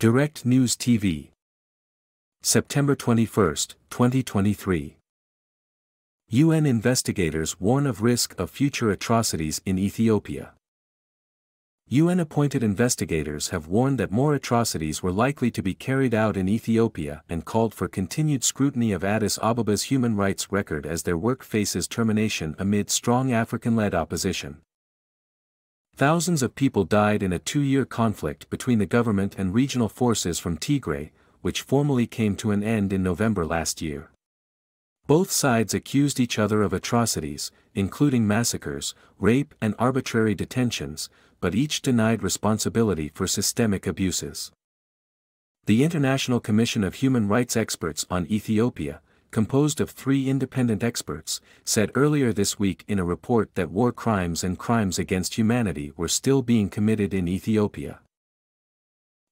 Direct News TV. September 21, 2023. UN investigators warn of risk of future atrocities in Ethiopia. UN-appointed investigators have warned that more atrocities were likely to be carried out in Ethiopia and called for continued scrutiny of Addis Abeba's human rights record as their work faces termination amid strong African-led opposition. Thousands of people died in a two-year conflict between the government and regional forces from Tigray, which formally came to an end in November last year. Both sides accused each other of atrocities, including massacres, rape and arbitrary detentions, but each denied responsibility for systemic abuses. The International Commission of Human Rights Experts on Ethiopia, composed of three independent experts, said earlier this week in a report that war crimes and crimes against humanity were still being committed in Ethiopia.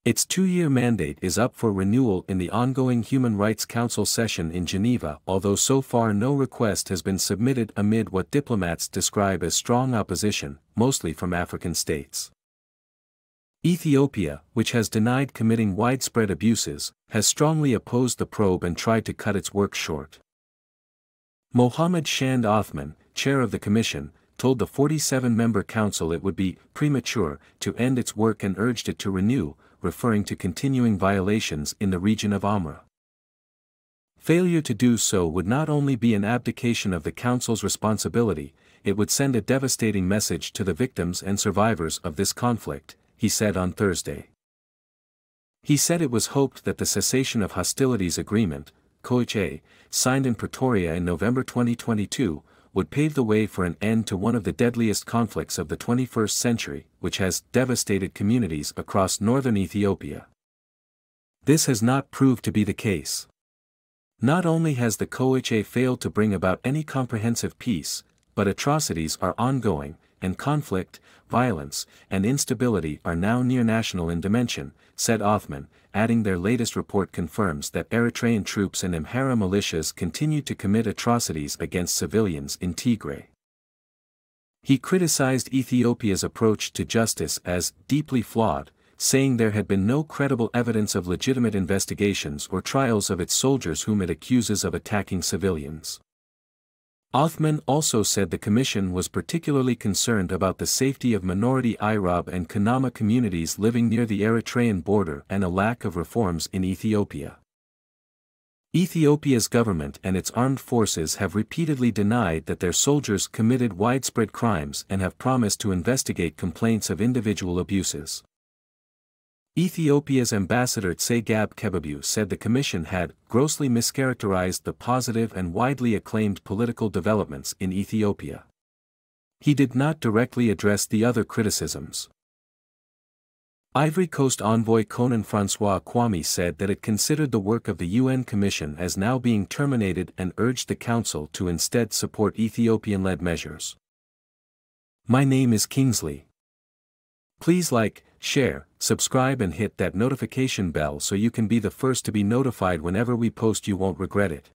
Its two-year mandate is up for renewal in the ongoing Human Rights Council session in Geneva although so far no request has been submitted amid what diplomats describe as strong opposition, mostly from African states. Ethiopia, which has denied committing widespread abuses, has strongly opposed the probe and tried to cut its work short. Mohamed Chande Othman, chair of the commission, told the 47-member council it would be premature to end its work and urged it to renew, referring to continuing violations in the region of Amhara. Failure to do so would not only be an abdication of the Council's responsibility, it would send a devastating message to the victims and survivors of this conflict, he said on Thursday. He said it was hoped that the cessation of hostilities agreement, COHA, signed in Pretoria in November 2022, would pave the way for an end to one of the deadliest conflicts of the 21st century, which has devastated communities across northern Ethiopia. This has not proved to be the case. Not only has the COHA failed to bring about any comprehensive peace, but atrocities are ongoing, and conflict, violence, and instability are now near national in dimension, said Othman, adding their latest report confirms that Eritrean troops and Amhara militias continue to commit atrocities against civilians in Tigray. He criticized Ethiopia's approach to justice as deeply flawed, saying there had been no credible evidence of legitimate investigations or trials of its soldiers whom it accuses of attacking civilians. Othman also said the Commission was particularly concerned about the safety of minority Irob and Kunama communities living near the Eritrean border and a lack of reforms in Ethiopia. Ethiopia's government and its armed forces have repeatedly denied that their soldiers committed widespread crimes and have promised to investigate complaints of individual abuses. Ethiopia's ambassador Tsegab Kebebew said the commission had grossly mischaracterized the positive and widely acclaimed political developments in Ethiopia. He did not directly address the other criticisms. Ivory Coast envoy Konan Francois Kwame said that it considered the work of the UN Commission as now being terminated and urged the Council to instead support Ethiopian-led measures. My name is Kingsley. Please like, share, subscribe and hit that notification bell so you can be the first to be notified whenever we post you won't regret it.